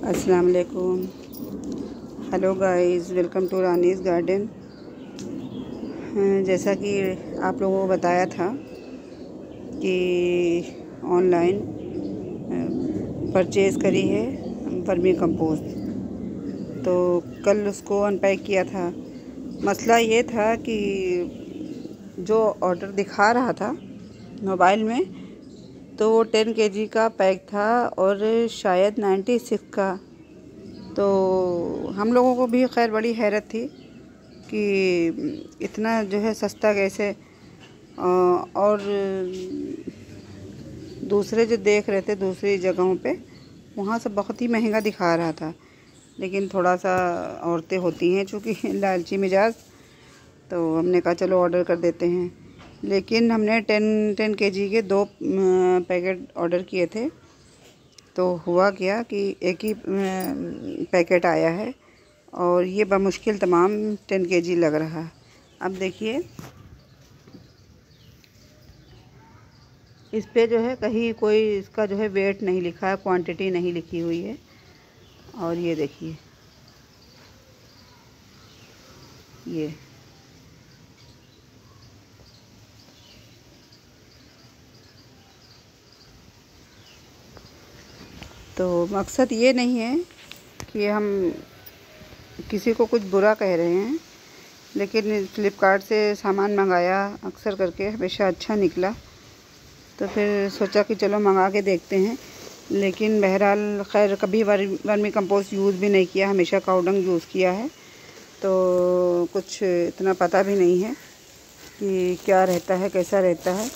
अस्सलाम वालेकुम hello guys welcome to Rani's garden जैसा कि आप लोगों को बताया था कि ऑनलाइन परचेज़ करी है वर्मी कंपोस्ट तो कल उसको अनपैक किया था। मसला ये था कि जो ऑर्डर दिखा रहा था मोबाइल में तो वो टेन के जी का पैक था और शायद नाइन्टी सिक्स का। तो हम लोगों को भी खैर बड़ी हैरत थी कि इतना जो है सस्ता कैसे और दूसरे जो देख रहे थे दूसरी जगहों पे, वहाँ से बहुत ही महँगा दिखा रहा था। लेकिन थोड़ा सा औरतें होती हैं चूँकि लालची मिजाज तो हमने कहा चलो ऑर्डर कर देते हैं। लेकिन हमने टेन टेन के जी के दो पैकेट ऑर्डर किए थे। तो हुआ क्या कि एक ही पैकेट आया है और ये बमुश्किल तमाम टेन के जी लग रहा। है अब देखिए। इस पे जो है कहीं कोई इसका जो है वेट नहीं लिखा है, क्वांटिटी नहीं लिखी हुई है। और ये देखिए। ये। तो मकसद ये नहीं है कि हम किसी को कुछ बुरा कह रहे हैं, लेकिन फ़्लिपकार्ट से सामान मंगाया, अक्सर करके हमेशा अच्छा निकला। तो फिर सोचा कि चलो मंगा के देखते हैं। लेकिन बहरहाल, खैर, कभी वर्मी कंपोस्ट यूज़ भी नहीं किया, हमेशा काउडंग यूज़ किया है। तो कुछ इतना पता भी नहीं है कि क्या रहता है, कैसा रहता है।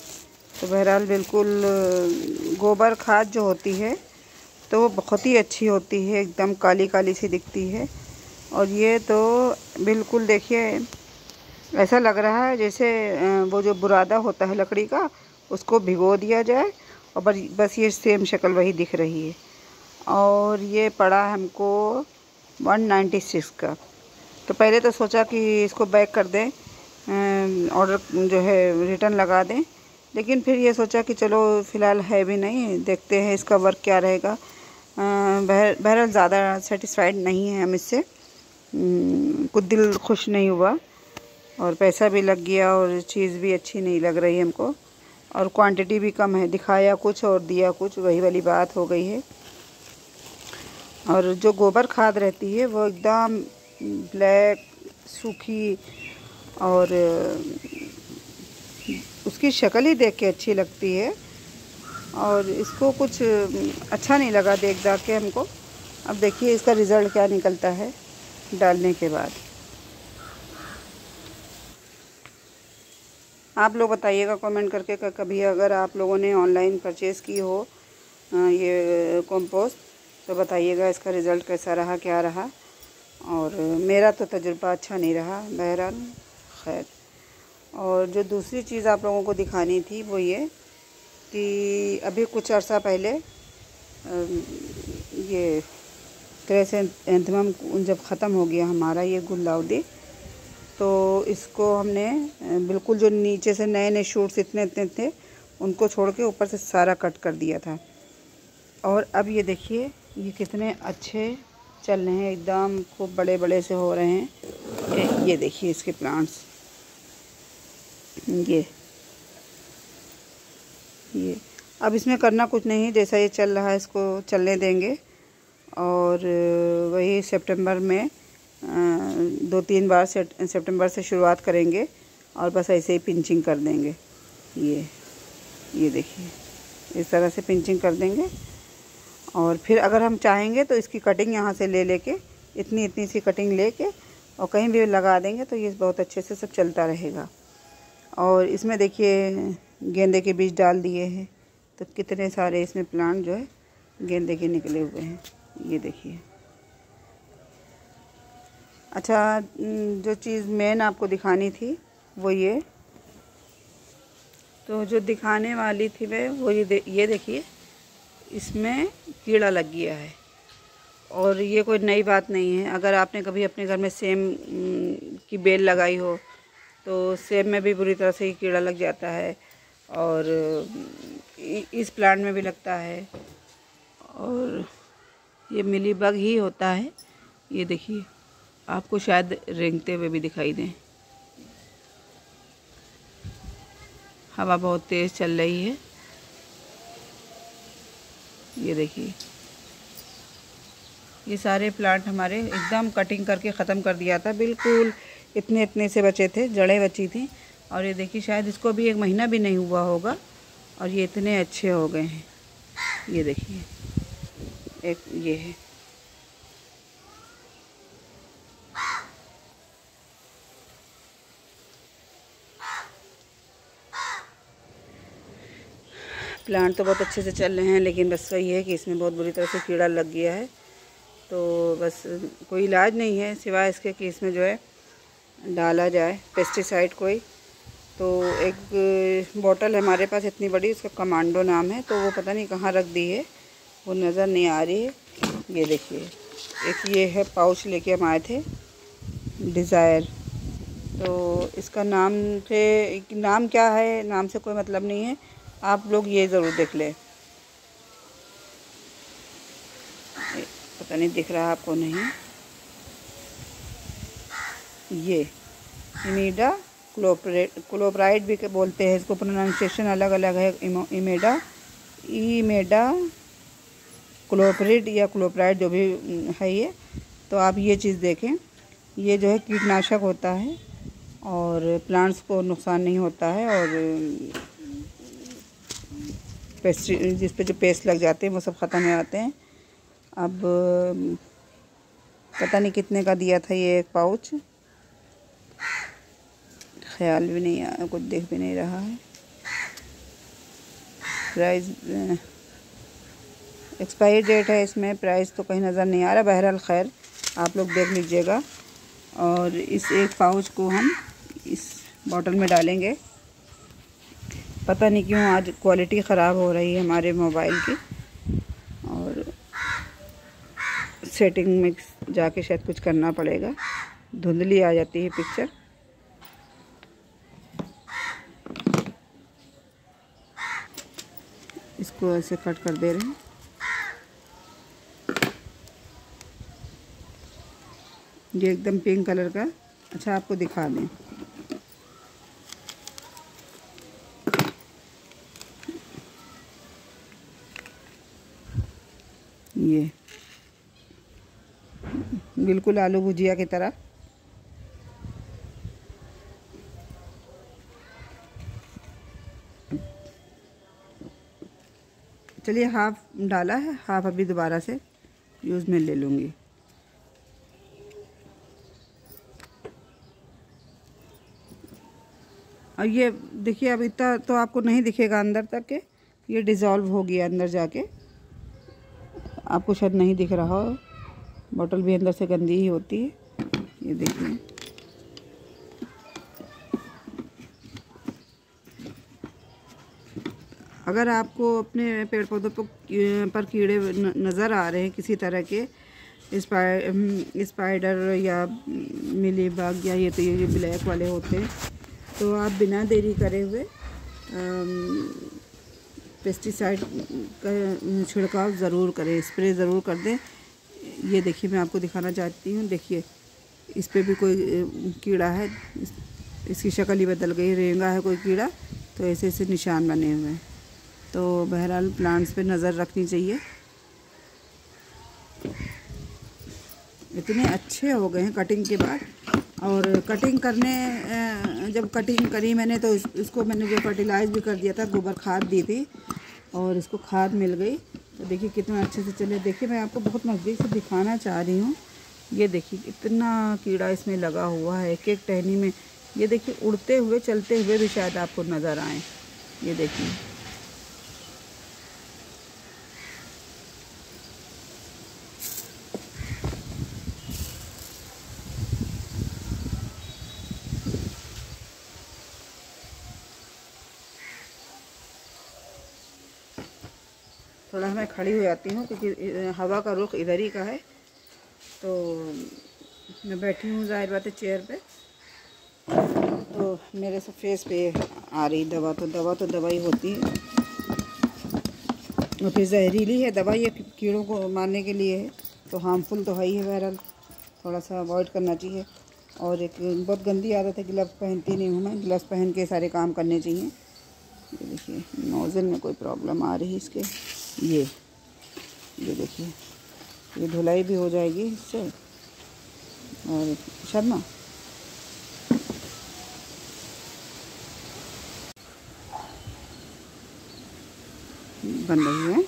तो बहरहाल, बिल्कुल, गोबर खाद जो होती है तो वो बहुत ही अच्छी होती है, एकदम काली काली सी दिखती है। और ये तो बिल्कुल देखिए, ऐसा लग रहा है जैसे वो जो बुरादा होता है लकड़ी का, उसको भिगो दिया जाए और बस ये सेम शक्ल वही दिख रही है। और ये पड़ा हमको 196 का। तो पहले तो सोचा कि इसको बैक कर दें ऑर्डर जो है रिटर्न लगा दें, लेकिन फिर ये सोचा कि चलो फ़िलहाल है भी नहीं, देखते हैं इसका वर्क क्या रहेगा। बहरहाल ज़्यादा सेटिस्फाइड नहीं है हम इससे। कुछ दिल खुश नहीं हुआ और पैसा भी लग गया और चीज़ भी अच्छी नहीं लग रही हमको। और क्वांटिटी भी कम है, दिखाया कुछ और दिया कुछ, वही वाली बात हो गई है। और जो गोबर खाद रहती है, वो एकदम ब्लैक सूखी और, उसकी शक्ल ही देख के अच्छी लगती है। और इसको कुछ अच्छा नहीं लगा देख दाख के हमको। अब देखिए इसका रिज़ल्ट क्या निकलता है डालने के बाद। आप लोग बताइएगा कमेंट करके कर कभी अगर आप लोगों ने ऑनलाइन परचेज़ की हो ये कंपोस्ट तो बताइएगा इसका रिज़ल्ट कैसा रहा, क्या रहा। और मेरा तो तजुर्बा अच्छा नहीं रहा, बहरहाल, खैर। और जो दूसरी चीज़ आप लोगों को दिखानी थी वो ये कि अभी कुछ अर्सा पहले ये क्रेस एंथमम जब ख़त्म हो गया हमारा ये गुलाउदी तो इसको हमने बिल्कुल जो नीचे से नए नए शूट्स इतने इतने थे उनको छोड़ के ऊपर से सारा कट कर दिया था। और अब ये देखिए, ये कितने अच्छे चल रहे हैं, एकदम खूब बड़े बड़े से हो रहे हैं। ये देखिए इसके प्लांट्स ये। ये। अब इसमें करना कुछ नहीं, जैसा ये चल रहा है इसको चलने देंगे। और वही सितंबर में दो तीन बार सितंबर से शुरुआत करेंगे और बस ऐसे ही पिंचिंग कर देंगे। ये ये देखिए, इस तरह से पिंचिंग कर देंगे। और फिर अगर हम चाहेंगे तो इसकी कटिंग यहाँ से ले लेके, इतनी इतनी सी कटिंग लेके और कहीं भी लगा देंगे तो ये बहुत अच्छे से सब चलता रहेगा। और इसमें देखिए गेंदे के बीज डाल दिए हैं। तो कितने सारे इसमें प्लांट जो है गेंदे के निकले हुए हैं। ये देखिए। अच्छा जो चीज़ मेन आपको दिखानी थी वो ये। तो जो दिखाने वाली थी वह वो ये दे, ये देखिए। इसमें कीड़ा लग गया है। और ये कोई नई बात नहीं है। अगर आपने कभी अपने घर में सेम की बेल लगाई हो तो सेब में भी बुरी तरह से ही कीड़ा लग जाता है। और इस प्लांट में भी लगता है। और ये मिली बग ही होता है। ये देखिए, आपको शायद रेंगते हुए भी दिखाई दें। हवा बहुत तेज़ चल रही है। ये देखिए, ये सारे प्लांट हमारे एकदम कटिंग करके ख़त्म कर दिया था। बिल्कुल इतने इतने से बचे थे, जड़ें बची थी। और ये देखिए, शायद इसको भी एक महीना भी नहीं हुआ होगा और ये इतने अच्छे हो गए हैं। ये देखिए, एक ये है। प्लांट तो बहुत अच्छे से चल रहे हैं, लेकिन बस वही है कि इसमें बहुत बुरी तरह से कीड़ा लग गया है। तो बस कोई इलाज नहीं है, सिवाय इसके कि इसमें जो है डाला जाए, पेस्टिसाइड कोई। तो एक बॉटल है हमारे पास इतनी बड़ी, उसका कमांडो नाम है तो वो पता नहीं कहाँ रख दी है। वो नज़र नहीं आ रही है। ये देखिए, एक ये है पाउच लेके हम आए थे डिज़ायर तो इसका नाम से नाम क्या है, नाम से कोई मतलब नहीं है। आप लोग ये ज़रूर देख लें। पता नहीं दिख रहा आपको नहीं। ये क्लोपरेट क्लोपराइड भी बोलते हैं, इसको प्रोनाउंसिएशन अलग अलग है इमेडा ईमेडा क्लोपरेट या क्लोपराइड जो भी है ये। तो आप ये चीज़ देखें, ये जो है कीटनाशक होता है और प्लांट्स को नुकसान नहीं होता है और पेस्ट जिस पे जो पेस्ट लग जाते हैं वो सब ख़त्म हो जाते हैं। अब, पता नहीं कितने का दिया था ये एक पाउच ख्याल भी नहीं आया, कुछ देख भी नहीं रहा है। प्राइस एक्सपायरी डेट है इसमें प्राइस तो कहीं नज़र नहीं आ रहा। बहरहाल खैर, आप लोग देख लीजिएगा। और इस एक पाउच को हम इस बॉटल में डालेंगे। पता नहीं क्यों आज क्वालिटी ख़राब हो रही है हमारे मोबाइल की। और सेटिंग में जाके शायद कुछ करना पड़ेगा। धुंधली आ जाती है पिक्चर इसको ऐसे कट कर दे रहे हैं। ये एकदम पिंक कलर का। अच्छा आपको दिखा दें। ये। बिल्कुल आलू भुजिया की तरह। चलिए हाफ़ डाला है हाफ़ अभी दोबारा से यूज़ में ले लूँगी। और ये देखिए, अब इतना तो आपको नहीं दिखेगा अंदर तक के, ये डिज़ोल्व हो गया अंदर जाके। आपको शायद नहीं दिख रहा हो बॉटल भी अंदर से गंदी ही होती है। ये देखिए। अगर आपको अपने पेड़ पौधों पर कीड़े नज़र आ रहे हैं किसी तरह के स्पाइडर या मिली बाग या ये तो ये ब्लैक वाले होते हैं तो आप बिना देरी करे हुए पेस्टिसाइड का छिड़काव ज़रूर करें स्प्रे ज़रूर कर दें। ये देखिए, मैं आपको दिखाना चाहती हूँ, देखिए, इस पर भी कोई कीड़ा है इसकी शक्ल ही बदल गई, रेंगा है कोई कीड़ा तो ऐसे ऐसे निशान बने हुए हैं। तो बहरहाल प्लांट्स पे नज़र रखनी चाहिए। इतने अच्छे हो गए हैं कटिंग के बाद। और कटिंग करने जब कटिंग करी मैंने तो इसको मैंने जो फर्टिलाइज भी कर दिया था, गोबर खाद दी थी और इसको खाद मिल गई। तो देखिए कितना अच्छे से चले। देखिए मैं आपको बहुत नज़दीक से दिखाना चाह रही हूँ। ये देखिए इतना कीड़ा इसमें लगा हुआ है एक एक टहनी में। ये देखिए उड़ते हुए, चलते हुए भी शायद आपको नज़र आए। ये देखिए थोड़ा मैं खड़ी हो जाती हूँ क्योंकि हवा का रुख इधर ही का है। तो मैं बैठी हूँ ज़ाहिर बात है चेयर पे। तो मेरे से फेस पे आ रही दवा तो दवा तो दवाई होती है। और फिर जहरीली है दवा ये कीड़ों को मारने के लिए है। तो हार्मफुल तो है ही है बहरहाल थोड़ा सा अवॉइड करना चाहिए। और एक बहुत गंदी आदत है ग्लव्स पहनती नहीं हूँ मैं। ग्लव्स पहन के सारे काम करने चाहिए। देखिए नोज़ल में कोई प्रॉब्लम आ रही है इसके। ये। ये देखिए। ये धुलाई भी हो जाएगी इससे। और शर्मा? बन रही है।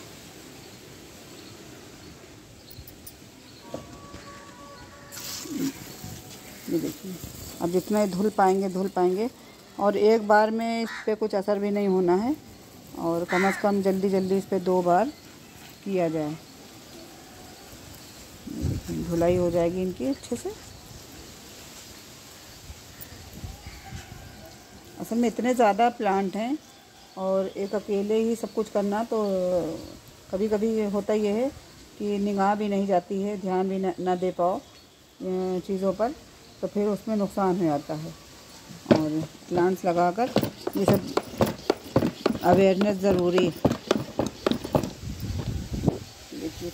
ये देखिए। अब जितना ही धुल पाएँगे धुल पाएँगे। और एक बार में इस पर कुछ असर भी नहीं होना है। और कम अज़ कम जल्दी जल्दी इस पर दो बार किया जाए। धुलाई हो जाएगी इनकी अच्छे से। असल में इतने ज़्यादा प्लांट हैं और एक अकेले ही सब कुछ करना तो कभी कभी होता ये है कि निगाह भी नहीं जाती है, ध्यान भी ना दे पाओ चीज़ों पर तो फिर उसमें नुकसान हो जाता है। और प्लांट्स लगाकर ये सब अवेयरनेस ज़रूरी है देखिए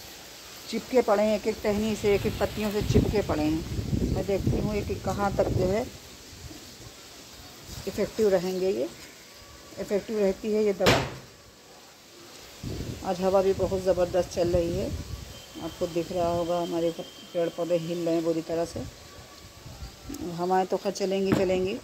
चिपके पड़े हैं एक एक टहनी से एक एक पत्तियों से चिपके पड़े हैं। मैं देखती हूँ एक कहाँ तक जो है इफ़ेक्टिव रहेंगे ये। इफ़ेक्टिव रहती है ये दवा। आज हवा भी बहुत ज़बरदस्त चल रही है। आपको दिख रहा होगा हमारे पेड़ पौधे हिल रहे हैं बुरी तरह से। हवाएँ तो खैर चलेंगी चलेंगी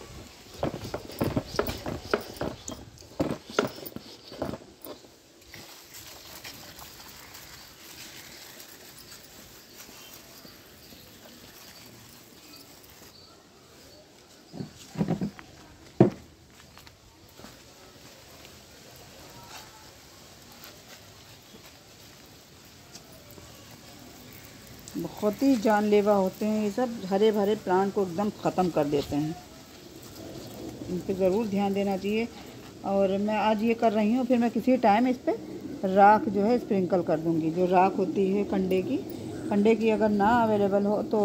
बहुत ही जानलेवा होते हैं, ये सब हरे भरे प्लांट को एकदम ख़त्म कर देते हैं। इन पर ज़रूर ध्यान देना चाहिए। और मैं आज ये कर रही हूँ, फिर मैं किसी टाइम इस पर राख जो है स्प्रिंकल कर दूँगी। जो राख होती है कंडे की कंडे की अगर ना अवेलेबल हो तो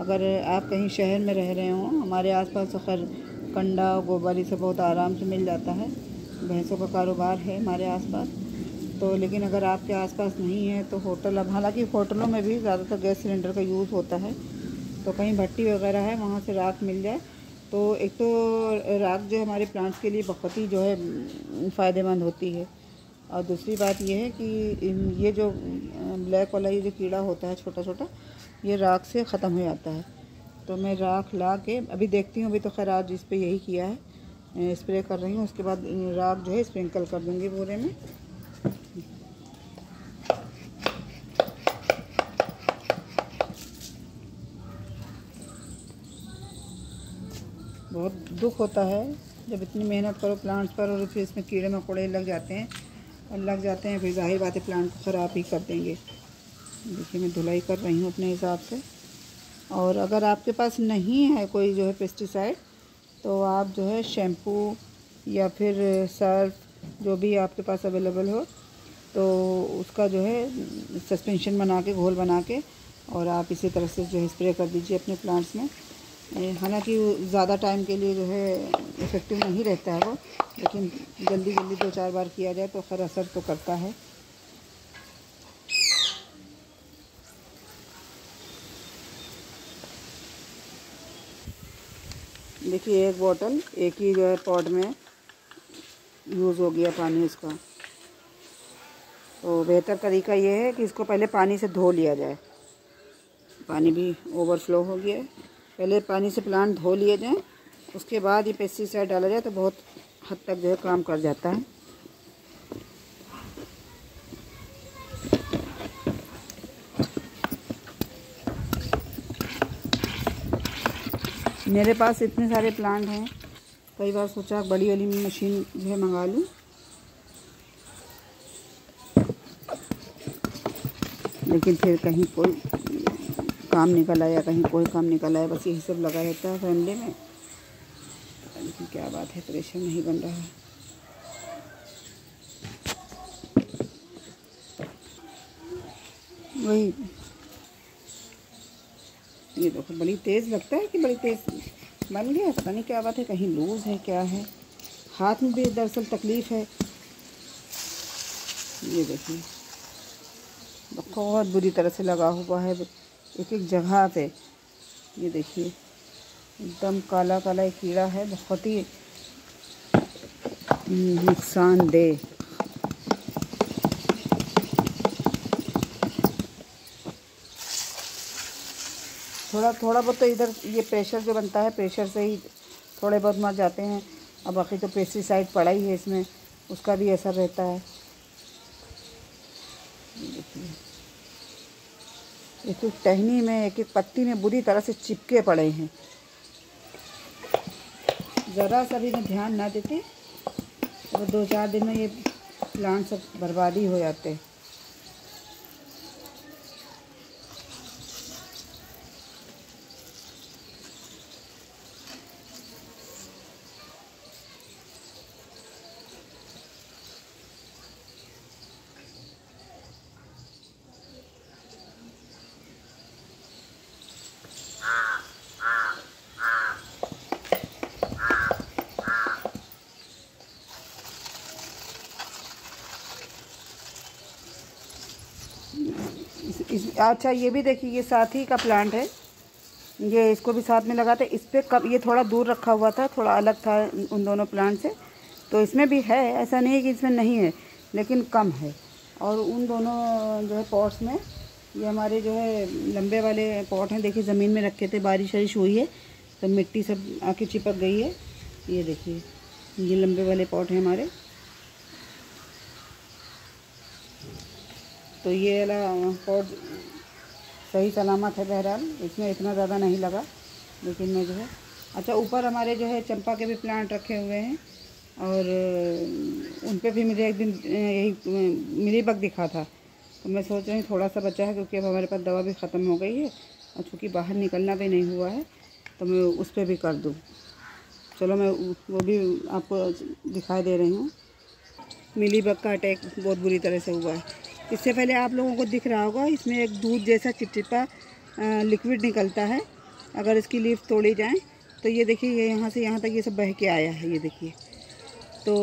अगर आप कहीं शहर में रह रहे हों, हमारे आसपास तो खैर कंडा, गोबर, ये सब बहुत आराम से मिल जाता है। भैंसों का कारोबार है हमारे आसपास। तो लेकिन अगर आपके आसपास नहीं है तो होटल, अब हालाँकि होटलों में भी ज़्यादातर गैस सिलेंडर का यूज़ होता है तो कहीं भट्टी वगैरह है, वहाँ से राख मिल जाए। तो एक तो राख जो हमारे प्लांट्स के लिए बहुत ही जो है फ़ायदेमंद होती है। और दूसरी बात यह है कि ये जो ब्लैक वाला ये जो कीड़ा होता है छोटा छोटा ये राख से ख़त्म हो जाता है। तो मैं राख ला के अभी देखती हूँ, अभी तो खैर आज इस पर यही किया है। स्प्रे कर रही हूँ, उसके बाद राख जो है, स्प्रिंकल कर दूँगी बोरे में। बहुत दुख होता है जब इतनी मेहनत करो प्लांट्स पर और फिर इसमें कीड़े मकोड़े लग जाते हैं। और लग जाते हैं, फिर ज़ाहिर बात है प्लांट को ख़राब ही कर देंगे। देखिए, मैं धुलाई कर रही हूँ अपने हिसाब से। और अगर आपके पास नहीं है कोई जो है पेस्टिसाइड तो आप जो है शैम्पू या फिर सर्फ जो भी आपके पास अवेलेबल हो तो उसका जो है सस्पेंशन बना के, घोल बना के, और आप इसी तरह से जो है स्प्रे कर दीजिए अपने प्लांट्स में। हालाँकि ज़्यादा टाइम के लिए जो है इफ़ेक्टिव नहीं रहता है वो, लेकिन जल्दी जल्दी दो चार बार किया जाए तो खैर असर तो करता है। देखिए, एक बोतल एक ही जो है पॉट में यूज़ हो गया पानी उसका। तो बेहतर तरीका ये है कि इसको पहले पानी से धो लिया जाए। पानी भी ओवरफ्लो हो गया है। पहले पानी से प्लांट धो लिए जाएँ, उसके बाद ये पेस्टिसाइड डाला जाए तो बहुत हद तक जो है काम कर जाता है। मेरे पास इतने सारे प्लांट हैं। कई बार सोचा बड़ी वाली मशीन जो है मंगा लूँ। लेकिन फिर कहीं कोई काम निकल आया, कहीं कोई काम निकल आया, बस यही सब लगा रहता है फैमिली में। लेकिन क्या बात है प्रेशर नहीं बन रहा है। वही। ये देखो, बड़ी तेज़ लगता है कि बड़ी तेज़? बन गया पता नहीं क्या बात है, कहीं लूज़ है, क्या है। हाथ में भी दरअसल तकलीफ़ है। ये देखिए, बहुत बुरी तरह से लगा हुआ है, एक एक जगह पे। ये देखिए, एकदम काला काला कीड़ा है, बहुत ही नुकसानदेह। थोड़ा थोड़ा बहुत तो इधर ये प्रेशर जो बनता है प्रेशर से ही थोड़े बहुत मर जाते हैं। और बाकी तो पेस्टिसाइड पड़ा ही है इसमें, उसका भी असर रहता है। एक एक टहनी में, एक एक पत्ती में बुरी तरह से चिपके पड़े हैं। ज़रा सा भी मैं ध्यान ना देती और दो चार दिन में ये प्लांट सब बर्बादी हो जाते। हैं अच्छा ये भी देखिए, ये साथी का प्लांट है। ये इसको भी साथ में लगाते इस पर कब, ये थोड़ा दूर रखा हुआ था, थोड़ा अलग था उन दोनों प्लांट से। तो इसमें भी है, ऐसा नहीं है कि इसमें नहीं है, लेकिन कम है। और उन दोनों जो है पॉट्स में, ये हमारे जो है लंबे वाले पॉट हैं। देखिए, ज़मीन में रखे थे, बारिश वारिश हुई है तो मिट्टी सब आके चिपक गई है। ये देखिए, ये लंबे वाले पॉट हैं हमारे। तो ये वाला पौध सही सलामत है बहरहाल। इसमें इतना ज़्यादा नहीं लगा, लेकिन मैं जो है अच्छा ऊपर हमारे जो है चंपा के भी प्लांट रखे हुए हैं, और उन पर भी मुझे एक दिन यही मिली बग दिखा था। तो मैं सोच रही हूँ थोड़ा सा बचा है, क्योंकि अब हमारे पास दवा भी ख़त्म हो गई है, और चूँकि बाहर निकलना भी नहीं हुआ है तो मैं उस पर भी कर दूँ। चलो, मैं वो भी आपको दिखाई दे रही हूँ। मिली बग का अटैक बहुत बुरी तरह से हुआ है। इससे पहले आप लोगों को दिख रहा होगा इसमें एक दूध जैसा चिपचिपा लिक्विड निकलता है। अगर इसकी लीफ तोड़ी जाए तो ये देखिए ये यहाँ से यहाँ तक ये सब बह के आया है ये देखिए। तो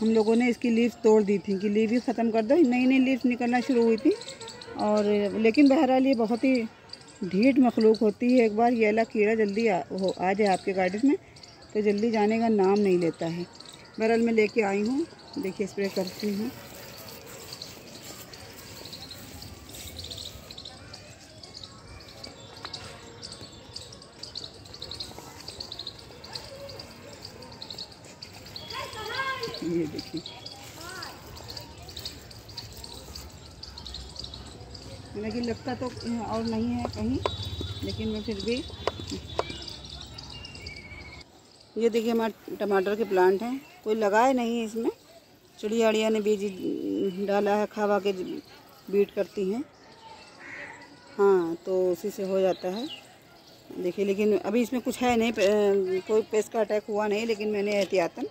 हम लोगों ने इसकी लीफ तोड़ दी थी कि लीफ ही ख़त्म कर दो। नई नई लीफ निकलना शुरू हुई थी और लेकिन बहरहाल ये बहुत ही ढीठ मखलूक होती है एक बार। ये अला कीड़ा जल्दी आ, हो आ जाए आपके गार्डन में तो जल्दी जाने का नाम नहीं लेता है। बहरहाल मैं लेके आई हूँ देखिए स्प्रे करती हूँ। लगता तो और नहीं है कहीं, लेकिन मैं फिर भी ये देखिए हमारे टमाटर के प्लांट हैं। कोई लगाए नहीं है इसमें। चिड़िया अड़िया ने बीज डाला है, खावा के बीट करती हैं। हाँ तो उसी से हो जाता है। देखिए, लेकिन अभी इसमें कुछ है नहीं कोई पेस्ट का अटैक हुआ नहीं, लेकिन मैंने एहतियातन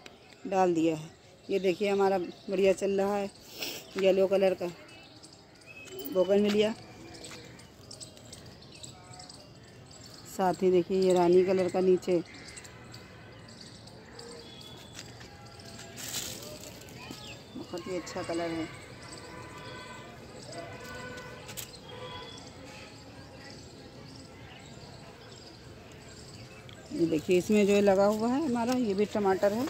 डाल दिया है। ये देखिए, हमारा बढ़िया चल रहा है। येलो कलर का बोगन मिलिया साथ ही देखिए ये रानी कलर का नीचे। बहुत ही अच्छा कलर है। ये देखिए, इसमें जो है लगा हुआ है हमारा, ये भी टमाटर है।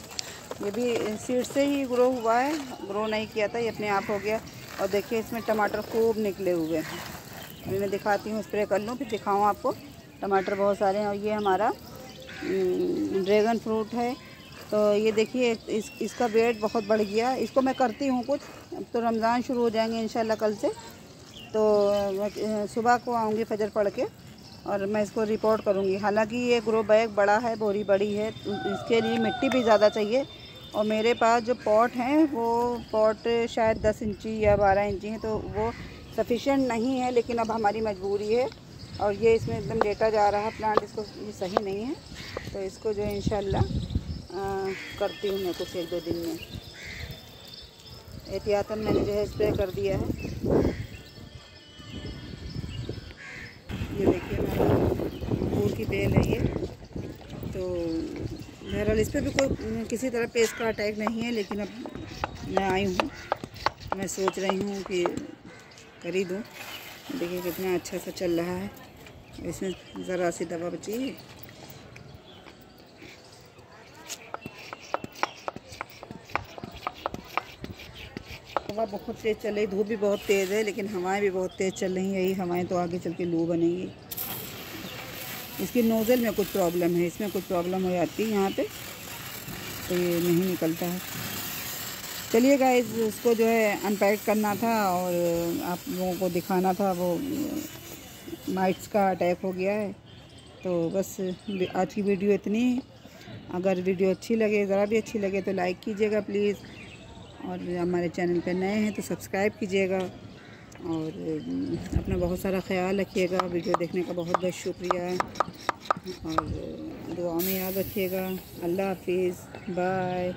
ये भी सीड से ही ग्रो हुआ है। ग्रो नहीं किया था, ये अपने आप हो गया। और देखिए, इसमें टमाटर खूब निकले हुए हैं। अभी मैं दिखाती हूँ स्प्रे कर लूँ, फिर दिखाऊँ आपको। टमाटर बहुत सारे हैं और ये हमारा ड्रैगन फ्रूट है। तो ये देखिए, इस, इसका वेट बहुत बढ़ गया। इसको मैं करती हूँ कुछ। अब तो रमज़ान शुरू हो जाएँगे इन कल से। तो सुबह को आऊँगी फजर पढ़ के और मैं इसको रिपोर्ट करूँगी। हालाँकि ये ग्रो बैग बड़ा है, बोरी बड़ी है इसके लिए मिट्टी भी ज़्यादा चाहिए। और मेरे पास जो पॉट हैं, वो पॉट शायद दस इंची या बारह इंची हैं तो वो सफिशेंट नहीं है, लेकिन अब हमारी मजबूरी है। और ये इसमें एकदम डेटा जा रहा है प्लांट इसको ये सही नहीं है। तो इसको जो है करती हूँ मैं कुछ एक दो दिन में। एहतियातन मैंने जो है स्प्रे कर दिया है। ये देखिए, मेरा की बेल है ये। तो बहरहाल, इस पर भी कोई किसी तरह पेस्ट का अटैक नहीं है, लेकिन अब मैं आई हूँ। मैं सोच रही हूँ कि कर ही दूँ देखिए कितना अच्छा सा चल रहा है। इसमें ज़रा सी दवा बची है। हवा बहुत तेज़ चल रही, धूप भी बहुत तेज़ है, लेकिन हवाएँ भी बहुत तेज़ चल रही हैं। यही हवाएँ तो आगे चल के लू बनेंगी। इसकी नोज़ल में कुछ प्रॉब्लम है, इसमें कुछ प्रॉब्लम हो जाती है यहाँ पे तो ये नहीं निकलता है। चलिए गाइस उसको जो है अनपैक करना था और आप लोगों को दिखाना था, वो माइट्स का अटैक हो गया है। तो बस आज की वीडियो इतनी। अगर वीडियो अच्छी लगे, ज़रा भी अच्छी लगे तो लाइक कीजिएगा प्लीज़ और हमारे चैनल पर नए हैं तो सब्सक्राइब कीजिएगा। और अपना बहुत सारा ख्याल रखिएगा। वीडियो देखने का बहुत बहुत शुक्रिया। और, दुआ में याद रखिएगा। अल्लाह हाफिज़। बाय